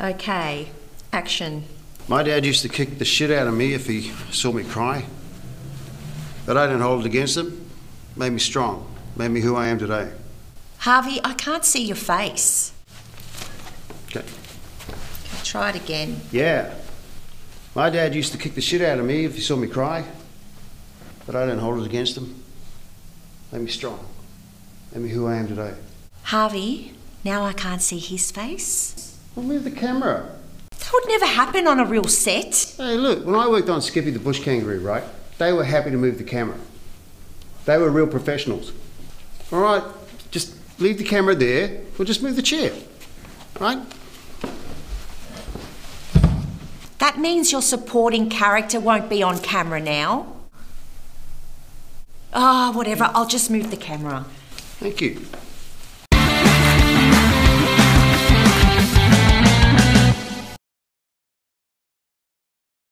Okay, action. My dad used to kick the shit out of me if he saw me cry. But I didn't hold it against him. Made me strong. Made me who I am today. Harvey, I can't see your face. Okay. Try it again. Yeah. My dad used to kick the shit out of me if he saw me cry. But I didn't hold it against him. Made me strong. Made me who I am today. Harvey, now I can't see his face. Well, move the camera. That would never happen on a real set. Hey, look, when I worked on Skippy the Bush Kangaroo, right, they were happy to move the camera. They were real professionals. All right, just leave the camera there, We'll just move the chair, right? That means your supporting character won't be on camera now. Ah, whatever, I'll just move the camera. Thank you.